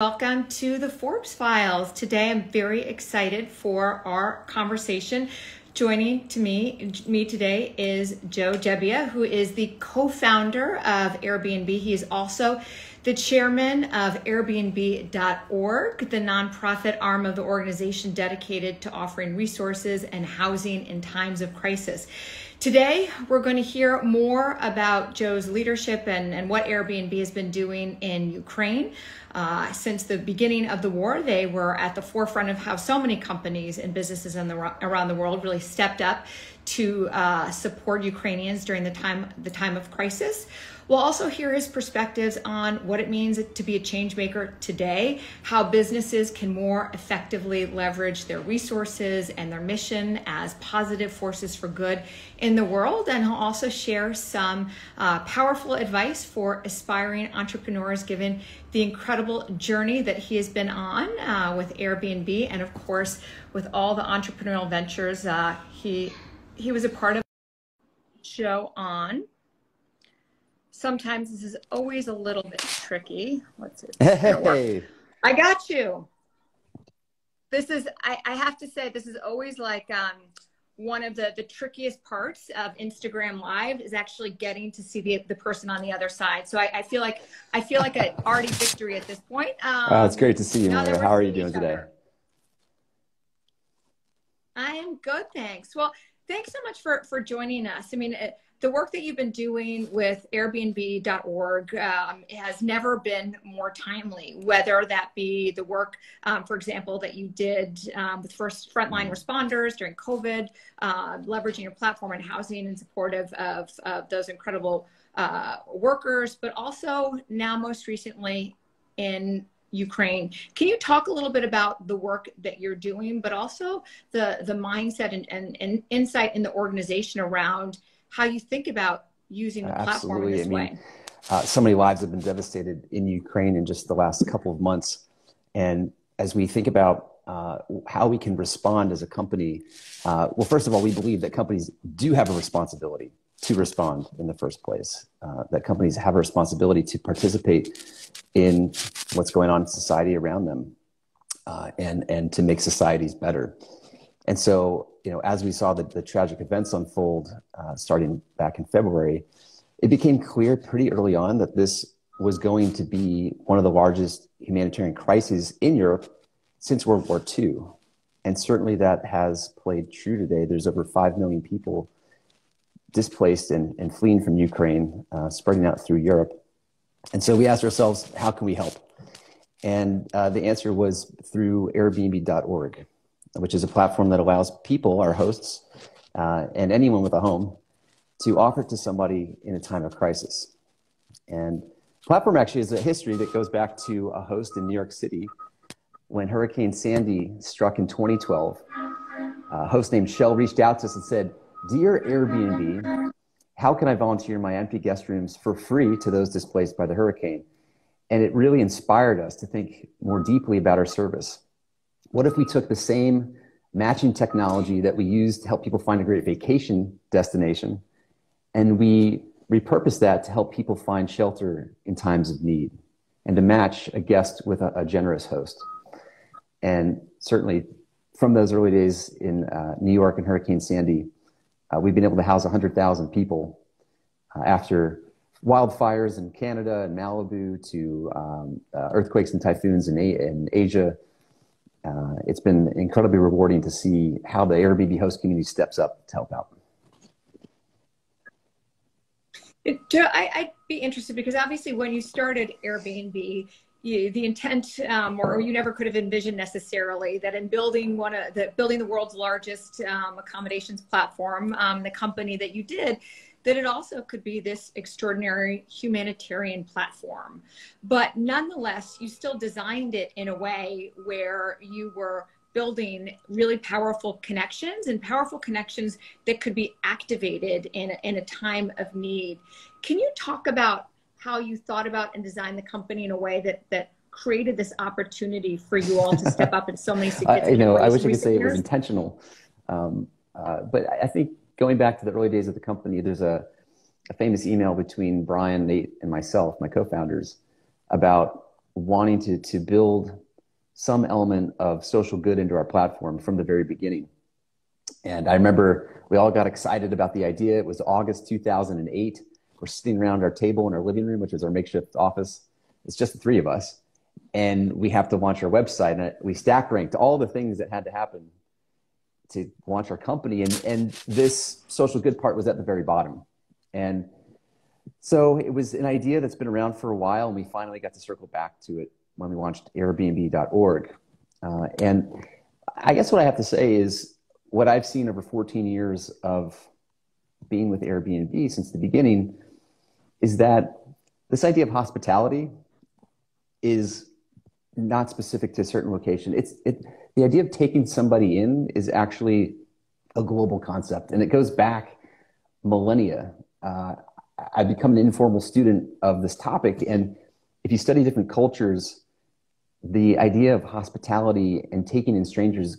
Welcome to the Forbes Files. Today I'm very excited for our conversation. Joining to me me today is Joe Gebbia, who is the co-founder of Airbnb. He is also the chairman of Airbnb.org, the nonprofit arm of the organization dedicated to offering resources and housing in times of crisis. Today, we're going to hear more about Joe's leadership and, and what Airbnb has been doing in Ukraine. Uh, since the beginning of the war, they were at the forefront of how so many companies and businesses in the, around the world really stepped up to uh, support Ukrainians during the time the time of crisis. We'll also hear his perspectives on what it means to be a change maker today, how businesses can more effectively leverage their resources and their mission as positive forces for good in the world. And he'll also share some uh, powerful advice for aspiring entrepreneurs, given the incredible journey that he has been on uh, with Airbnb and, of course, with all the entrepreneurial ventures uh, he he was a part of show on. Sometimes this is always a little bit tricky. Let's see. Hey. I got you. This is I, I have to say this is always like um, one of the the trickiest parts of Instagram Live is actually getting to see the the person on the other side. So I, I feel like I feel like an already victory at this point. Um, oh, it's great to see you. How are you doing today? I am good, thanks. Well, thanks so much for for joining us. I mean, it, the work that you've been doing with Airbnb.org um, has never been more timely. Whether that be the work, um, for example, that you did um, with first frontline responders during COVID, uh, leveraging your platform and housing in support of, of, of those incredible uh, workers, but also now most recently in Ukraine. Can you talk a little bit about the work that you're doing, but also the the mindset and, and, and insight in the organization around how you think about using the platform in this I mean, way? Uh, so many lives have been devastated in Ukraine in just the last couple of months, and as we think about uh, how we can respond as a company, uh, well, first of all, we believe that companies do have a responsibility to respond in the first place. Uh, that companies have a responsibility to participate in what's going on in society around them, uh, and and to make societies better. And so, you know, as we saw the, the tragic events unfold, uh, starting back in February, it became clear pretty early on that this was going to be one of the largest humanitarian crises in Europe since World War II. And certainly that has played true today. There's over 5 million people displaced and, and fleeing from Ukraine, uh, spreading out through Europe. And so we asked ourselves, how can we help? And uh, the answer was through Airbnb.org, which is a platform that allows people, our hosts, uh, and anyone with a home to offer to somebody in a time of crisis. And platform actually is a history that goes back to a host in New York City when Hurricane Sandy struck in 2012. A host named Shell reached out to us and said, Dear Airbnb, how can I volunteer my empty guest rooms for free to those displaced by the hurricane? And it really inspired us to think more deeply about our service. What if we took the same matching technology that we use to help people find a great vacation destination and we repurpose that to help people find shelter in times of need and to match a guest with a, a generous host? And certainly from those early days in uh, New York and Hurricane Sandy, uh, we've been able to house 100,000 people uh, after wildfires in Canada and Malibu to um, uh, earthquakes and typhoons in, A- in Asia. Uh, it's been incredibly rewarding to see how the Airbnb host community steps up to help out. I, would be interested because obviously when you started Airbnb, you, the intent, um, or you never could have envisioned necessarily that in building one of the building the world's largest um, accommodations platform, um, the company that you did, that it also could be this extraordinary humanitarian platform. But nonetheless, you still designed it in a way where you were building really powerful connections and powerful connections that could be activated in, in a time of need. Can you talk about how you thought about and designed the company in a way that that created this opportunity for you all to step up in so many significant I, you know, ways. I wish I could say years. it was intentional, um, uh, but I think going back to the early days of the company, there's a, a famous email between Brian, Nate, and myself, my co-founders, about wanting to, to build some element of social good into our platform from the very beginning. And I remember we all got excited about the idea. It was August 2008. We're sitting around our table in our living room, which is our makeshift office. It's just the three of us. And we have to launch our website. And we stack ranked all the things that had to happen to launch our company. And, and this social good part was at the very bottom. And so it was an idea that's been around for a while. And we finally got to circle back to it when we launched Airbnb.org. Uh, and I guess what I have to say is what I've seen over 14 years of being with Airbnb since the beginning is that this idea of hospitality is not specific to a certain location. It's it, the idea of taking somebody in is actually a global concept, and it goes back millennia. Uh, I've become an informal student of this topic, and if you study different cultures, the idea of hospitality and taking in strangers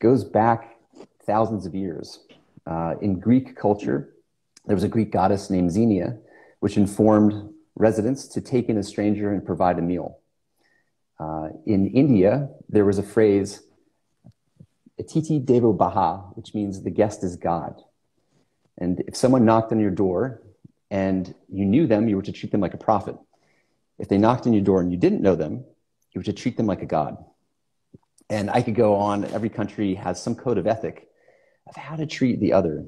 goes back thousands of years. Uh, in Greek culture, there was a Greek goddess named Xenia, which informed residents to take in a stranger and provide a meal. Uh, in India, there was a phrase, Atithi Devo Bhava, which means the guest is God. And if someone knocked on your door and you knew them, you were to treat them like a prophet. If they knocked on your door and you didn't know them, you were to treat them like a god. And I could go on. Every country has some code of ethic of how to treat the other.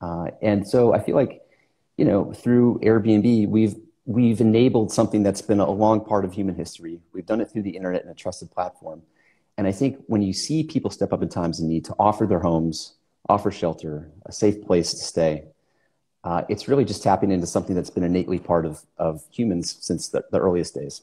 Uh, and so I feel like, you know, through Airbnb, we've we've enabled something that's been a long part of human history. We've done it through the internet and a trusted platform. And I think when you see people step up in times of need to offer their homes, offer shelter, a safe place to stay, uh, it's really just tapping into something that's been innately part of, of humans since the, the earliest days.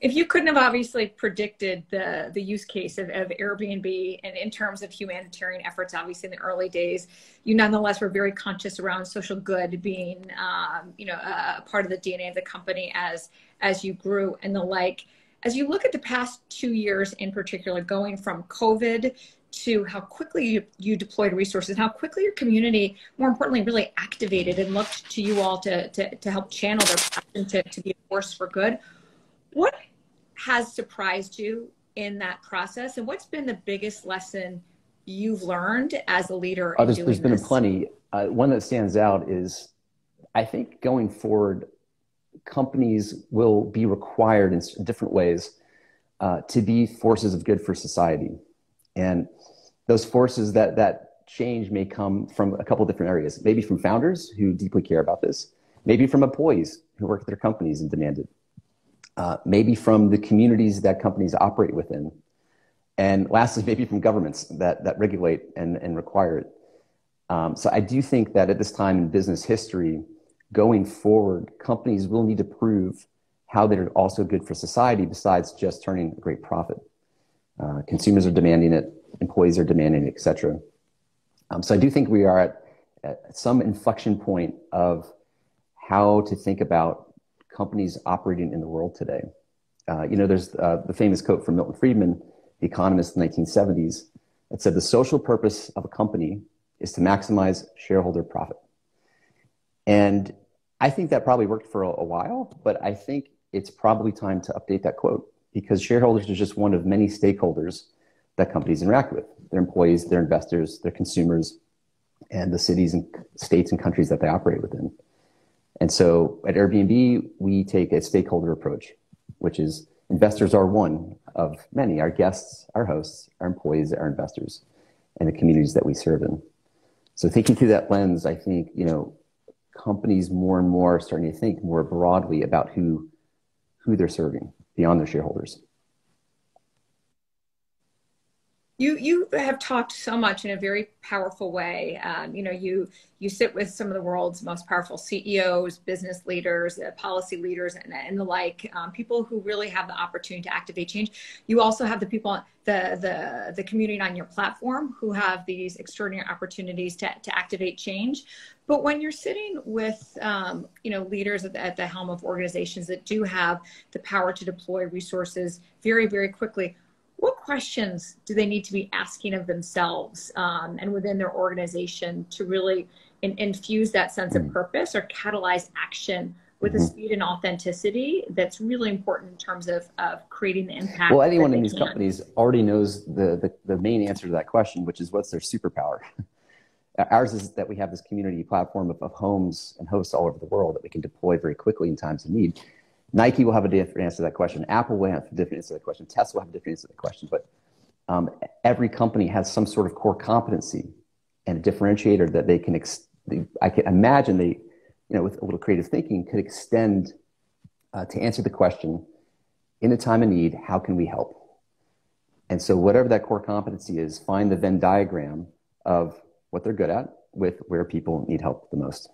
If you couldn't have obviously predicted the the use case of, of Airbnb and in terms of humanitarian efforts, obviously in the early days, you nonetheless were very conscious around social good being, um, you know, a, part of the DNA of the company as as you grew and the like. As you look at the past two years in particular, going from COVID to how quickly you, you deployed resources, how quickly your community, more importantly, really activated and looked to you all to to, to help channel their passion to, to be a force for good. What has surprised you in that process? And what's been the biggest lesson you've learned as a leader? Oh, there's, there's been plenty. Uh, one that stands out is I think going forward, companies will be required in different ways uh, to be forces of good for society. And those forces that, that change may come from a couple different areas. Maybe from founders who deeply care about this, maybe from employees who work at their companies and demand it uh, maybe from the communities that companies operate within, and lastly, maybe from governments that, that regulate and, and require it. Um, so I do think that at this time in business history, going forward, companies will need to prove how they're also good for society besides just turning a great profit. Uh, consumers are demanding it, employees are demanding it, et cetera. Um, so I do think we are at, at some inflection point of how to think about companies operating in the world today. Uh, you know, there's uh, the famous quote from Milton Friedman, the economist in the 1970s, that said, the social purpose of a company is to maximize shareholder profit. And I think that probably worked for a, a while, but I think it's probably time to update that quote because shareholders are just one of many stakeholders that companies interact with their employees, their investors, their consumers, and the cities and states and countries that they operate within. And so at Airbnb, we take a stakeholder approach, which is investors are one of many, our guests, our hosts, our employees, our investors, and the communities that we serve in. So thinking through that lens, I think, you know, companies more and more are starting to think more broadly about who, who they're serving beyond their shareholders. You you have talked so much in a very powerful way. Um, you know, you you sit with some of the world's most powerful CEOs, business leaders, uh, policy leaders, and, and the like. Um, people who really have the opportunity to activate change. You also have the people, the the the community on your platform who have these extraordinary opportunities to to activate change. But when you're sitting with, um, you know, leaders at the, at the helm of organizations that do have the power to deploy resources very, very quickly, what questions do they need to be asking of themselves um, and within their organization to really in, infuse that sense of hmm. purpose or catalyze action with mm-hmm. a speed and authenticity that's really important in terms of, of creating the impact. Well, anyone in these can. companies already knows the, the, the main answer to that question, which is what's their superpower? Ours is that we have this community platform of, of homes and hosts all over the world that we can deploy very quickly in times of need. Nike will have a different answer to that question. Apple will have a different answer to that question. Tesla will have a different answer to that question. But um, every company has some sort of core competency and a differentiator that they can, ex- they, I can imagine they, you know, with a little creative thinking could extend uh, to answer the question in a time of need, how can we help? And so whatever that core competency is, find the Venn diagram of what they're good at with where people need help the most.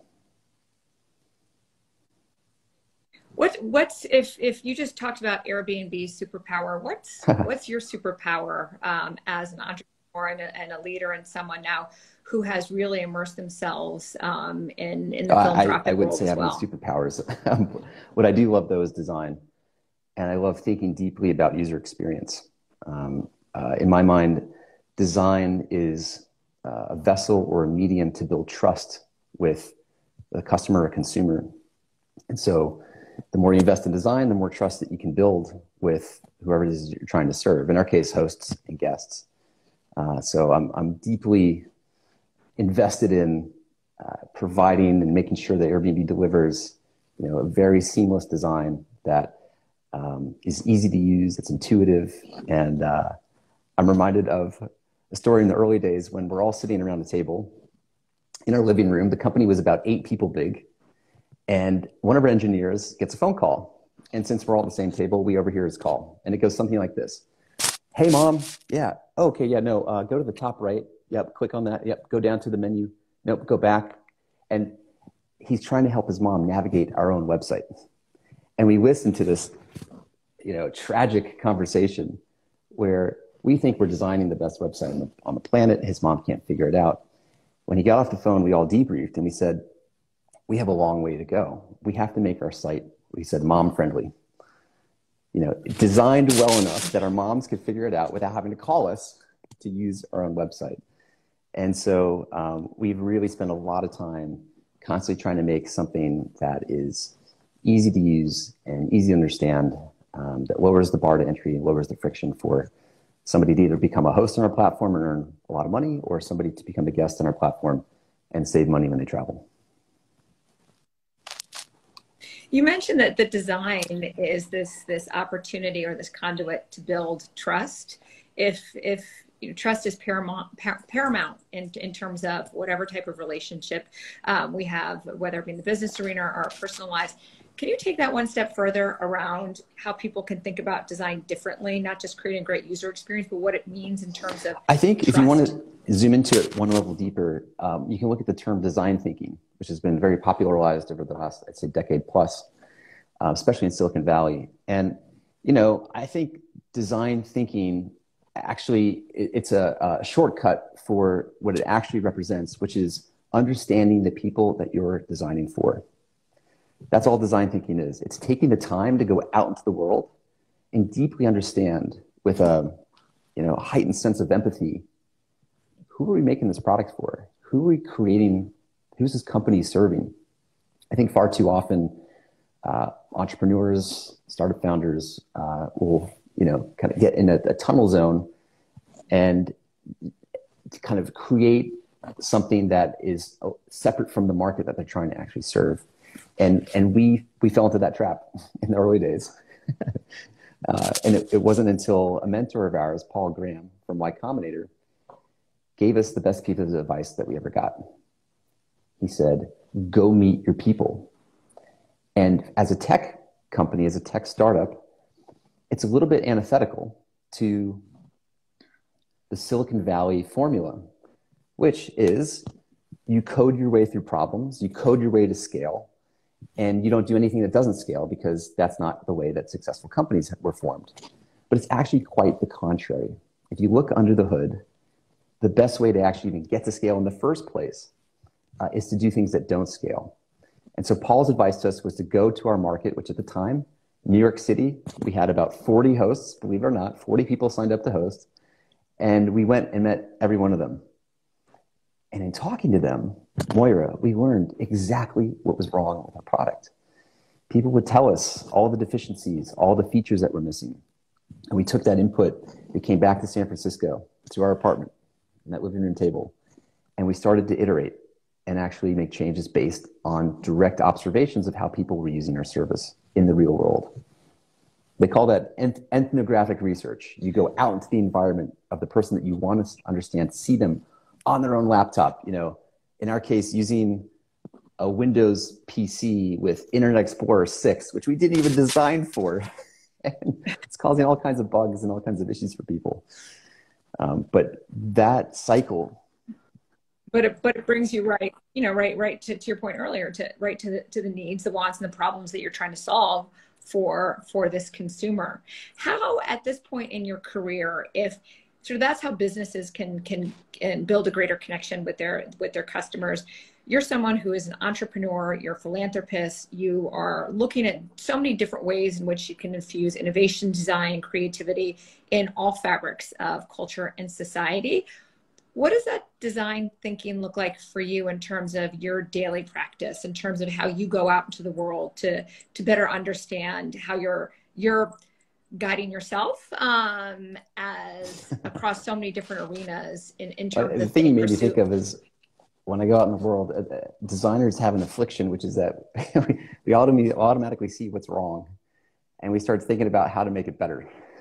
What what's if if you just talked about Airbnb's superpower? What's what's your superpower um, as an entrepreneur and a, and a, leader and someone now who has really immersed themselves um, in in the philanthropic uh, I, I wouldn't say I have well. superpowers. what I do love though is design, and I love thinking deeply about user experience. Um, uh, in my mind, design is uh, a vessel or a medium to build trust with the customer or consumer, and so the more you invest in design, the more trust that you can build with whoever it is you're trying to serve. In our case, hosts and guests. Uh, so I'm, I'm deeply invested in uh, providing and making sure that Airbnb delivers, you know, a very seamless design that um, is easy to use, it's intuitive, and uh, I'm reminded of a story in the early days when we're all sitting around a table in our living room. The company was about eight people big and one of our engineers gets a phone call. And since we're all at the same table, we overhear his call. And it goes something like this Hey, mom. Yeah. okay. Yeah. No. Uh, go to the top right. Yep. Click on that. Yep. Go down to the menu. Nope. Go back. And he's trying to help his mom navigate our own website. And we listen to this, you know, tragic conversation where we think we're designing the best website on the, on the planet. His mom can't figure it out. When he got off the phone, we all debriefed and we said, we have a long way to go. We have to make our site, we said, mom friendly. You know, designed well enough that our moms could figure it out without having to call us to use our own website. And so um, we've really spent a lot of time constantly trying to make something that is easy to use and easy to understand, um, that lowers the bar to entry and lowers the friction for somebody to either become a host on our platform and earn a lot of money or somebody to become a guest on our platform and save money when they travel. You mentioned that the design is this this opportunity or this conduit to build trust. If if you know, trust is paramount paramount in, in terms of whatever type of relationship um, we have, whether it be in the business arena or personal lives. Can you take that one step further around how people can think about design differently, not just creating a great user experience, but what it means in terms of? I think trust? if you want to zoom into it one level deeper, um, you can look at the term design thinking which has been very popularized over the last, I'd say, decade plus, uh, especially in Silicon Valley. And, you know, I think design thinking actually it's a, a shortcut for what it actually represents, which is understanding the people that you're designing for. That's all design thinking is. It's taking the time to go out into the world and deeply understand with a you know heightened sense of empathy who are we making this product for? Who are we creating who's this company serving? I think far too often uh, entrepreneurs, startup founders uh, will, you know, kind of get in a, a tunnel zone and kind of create something that is separate from the market that they're trying to actually serve. And, and we, we fell into that trap in the early days. uh, and it, it, wasn't until a mentor of ours, Paul Graham from Y Combinator, gave us the best piece of advice that we ever got. He said, go meet your people. And as a tech company, as a tech startup, it's a little bit antithetical to the Silicon Valley formula, which is you code your way through problems, you code your way to scale, and you don't do anything that doesn't scale because that's not the way that successful companies were formed. But it's actually quite the contrary. If you look under the hood, the best way to actually even get to scale in the first place uh, is to do things that don't scale. And so Paul's advice to us was to go to our market, which at the time, New York City, we had about 40 hosts, believe it or not, 40 people signed up to host. And we went and met every one of them. And in talking to them, Moira, we learned exactly what was wrong with our product. people would tell us all the deficiencies, all the features that were missing. And we took that input, we came back to San Francisco to our apartment, in that living room table, and we started to iterate and actually make changes based on direct observations of how people were using our service in the real world. They call that ethnographic research. You go out into the environment of the person that you want to understand, see them on their own laptop. You know, in our case, using a Windows PC with Internet Explorer 6, which we didn't even design for. and it's causing all kinds of bugs and all kinds of issues for people. Um, but that cycle. But it, but it brings you right, you know, right, right to, to your point earlier, to right to the, to the needs, the wants, and the problems that you're trying to solve for for this consumer. How at this point in your career, if so that's how businesses can can, build a greater connection with their with their customers you're someone who is an entrepreneur, you're a philanthropist, you are looking at so many different ways in which you can infuse innovation, design, creativity in all fabrics of culture and society. What does that design thinking look like for you in terms of your daily practice, in terms of how you go out into the world to to better understand how you're you're guiding yourself um, as across so many different arenas in, in terms uh, the thing you made me think of is when I go out in the world, uh, uh, designers have an affliction, which is that we autom- automatically see what's wrong, and we start thinking about how to make it better.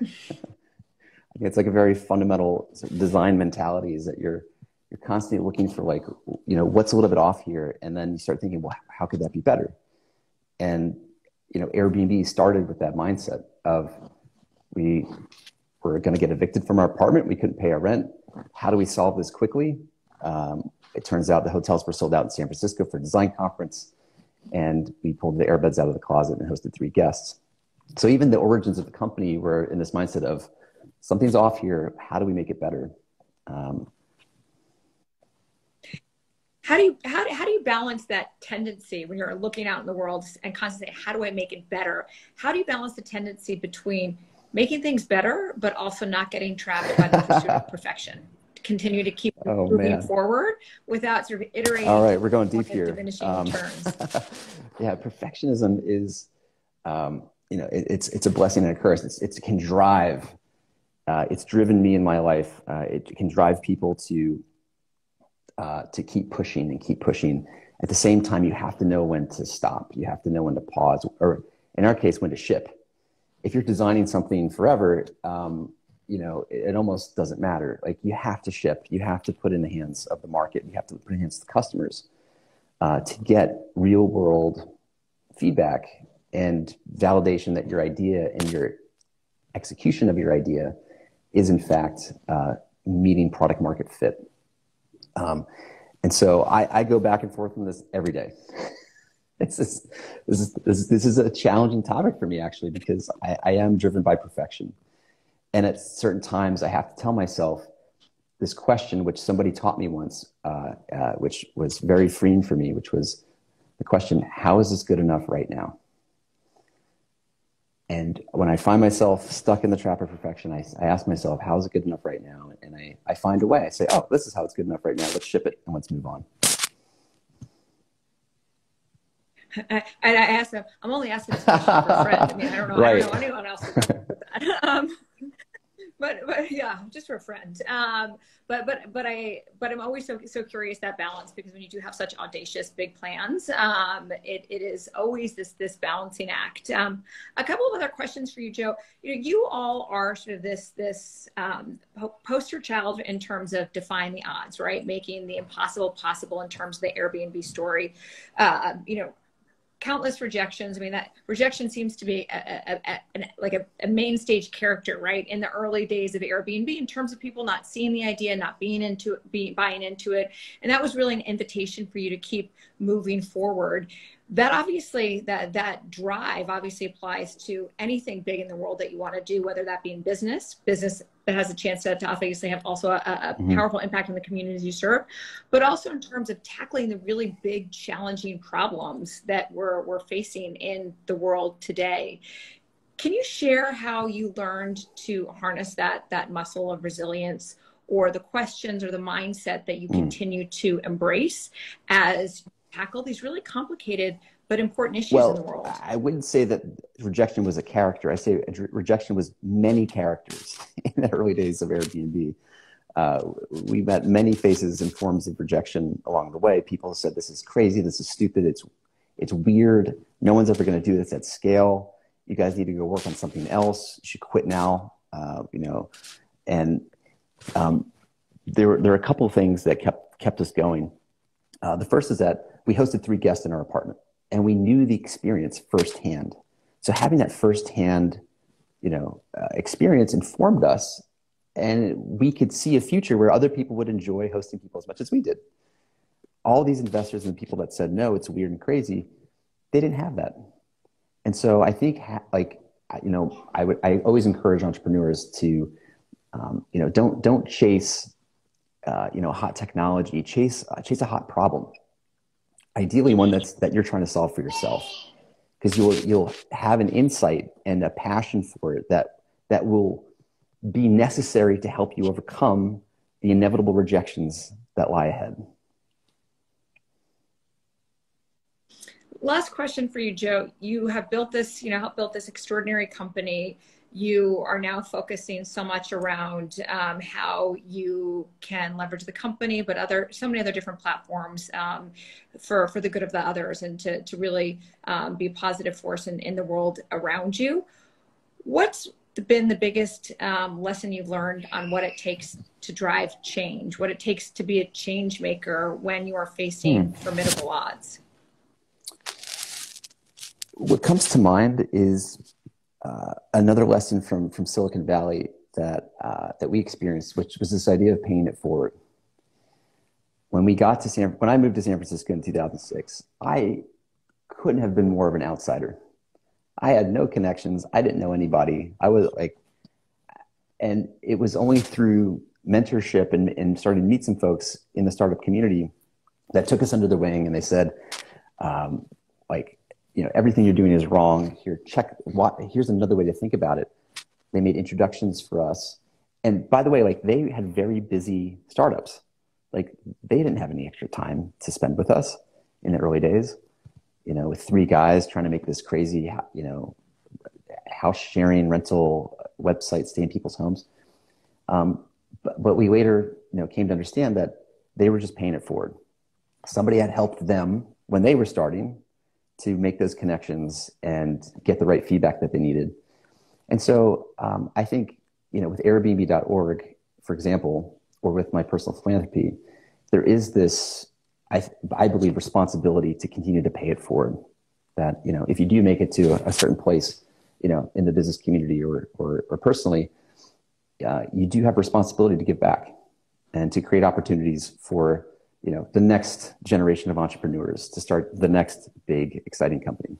it's like a very fundamental design mentality is that you're you're constantly looking for like you know what's a little bit off here, and then you start thinking, well, how could that be better? And you know, Airbnb started with that mindset of we were going to get evicted from our apartment, we couldn't pay our rent. How do we solve this quickly? Um, it turns out the hotels were sold out in San Francisco for a design conference, and we pulled the airbeds out of the closet and hosted three guests. So even the origins of the company were in this mindset of something's off here. How do we make it better? Um, how do you how, how do you balance that tendency when you're looking out in the world and constantly how do i make it better how do you balance the tendency between making things better but also not getting trapped by the pursuit of perfection continue to keep oh, moving man. forward without sort of iterating. All right, we're going deep here. Um, yeah, perfectionism is, um, you know, it, it's it's a blessing and a curse. It's, it can drive. Uh, it's driven me in my life. Uh, it can drive people to uh, to keep pushing and keep pushing. At the same time, you have to know when to stop. You have to know when to pause, or in our case, when to ship. If you're designing something forever, um, you know, it, it, almost doesn't matter. Like you have to ship, you have to put in the hands of the market, you have to put in the hands of the customers uh, to get real world feedback and validation that your idea and your execution of your idea is in fact uh, meeting product market fit. Um, and so I, I, go back and forth on this every day. this, is, this, is, this, is, a challenging topic for me actually because I, I am driven by perfection. And at certain times, I have to tell myself this question, which somebody taught me once, uh, uh, which was very freeing for me, which was the question, how is this good enough right now? And when I find myself stuck in the trap of perfection, I, I ask myself, how is it good enough right now? And I, I find a way. I say, oh, this is how it's good enough right now. Let's ship it and let's move on. I, I asked them, I'm only asking this question for a friend. I mean, I don't know, right. I don't know anyone else. Um, but but yeah, just for a friend. Um, but but but I but I'm always so so curious that balance because when you do have such audacious big plans, um, it, it is always this this balancing act. Um, a couple of other questions for you, Joe. You know, you all are sort of this this um, poster child in terms of defying the odds, right? Making the impossible possible in terms of the Airbnb story. Uh, you know countless rejections. I mean, that rejection seems to be a, a, a, like a, main stage character, right? In the early days of Airbnb, in terms of people not seeing the idea, not being into being buying into it, and that was really an invitation for you to keep moving forward. That obviously, that that drive obviously applies to anything big in the world that you want to do, whether that be in business, business that has a chance to, to obviously have also a, a mm-hmm. powerful impact on the communities you serve, but also in terms of tackling the really big, challenging problems that we're, we're facing in the world today. Can you share how you learned to harness that, that muscle of resilience or the questions or the mindset that you mm. continue to embrace as you tackle these really complicated but important issues well, in the world. I wouldn't say that rejection was a character. I say rejection was many characters in the early days of Airbnb. Uh, we met many faces and forms of rejection along the way. People said, "This is crazy. This is stupid. It's it's weird. No one's ever going to do this at scale. You guys need to go work on something else. You should quit now." Uh, you know, and um, there were there were a couple of things that kept kept us going. Uh, the first is that we hosted three guests in our apartment, and we knew the experience firsthand. So having that firsthand, you know, uh, experience informed us, and we could see a future where other people would enjoy hosting people as much as we did. All these investors and the people that said no, it's weird and crazy, they didn't have that. And so I think, ha- like, you know, I would I always encourage entrepreneurs to, um, you know, don't don't chase uh, you know, hot technology, chase uh, chase a hot problem. Ideally, one that's that you're trying to solve for yourself, because you'll you'll have an insight and a passion for it that that will be necessary to help you overcome the inevitable rejections that lie ahead. Last question for you, Joe. You have built this, you know, helped build this extraordinary company you are now focusing so much around um, how you can leverage the company, but other so many other different platforms um, for for the good of the others, and to to really um, be a positive force in, in the world around you. What's been the biggest um, lesson you've learned on what it takes to drive change, what it takes to be a change maker when you are facing hmm. formidable odds? What comes to mind is uh, another lesson from from Silicon Valley that uh, that we experienced, which was this idea of paying it forward. When we got to San, when I moved to San Francisco in 2006, I couldn't have been more of an outsider. I had no connections. I didn't know anybody. I was like, and it was only through mentorship and, and starting to meet some folks in the startup community that took us under the wing and they said, um, like, you know everything you're doing is wrong. Here check what here's another way to think about it. They made introductions for us. And by the way like they had very busy startups. Like they didn't have any extra time to spend with us in the early days you know with three guys trying to make this crazy you know house sharing rental website stay in people's homes. Um, but, but we later you know came to understand that they were just paying it forward. Somebody had helped them when they were starting to make those connections and get the right feedback that they needed. And so um, I think, you know, with Airbnb.org, for example, or with my personal philanthropy, there is this, I, I believe, responsibility to continue to pay it forward. That, you know, if you do make it to a, certain place, you know, in the business community or, or, or personally, uh, you do have responsibility to give back and to create opportunities for you know the next generation of entrepreneurs to start the next big exciting company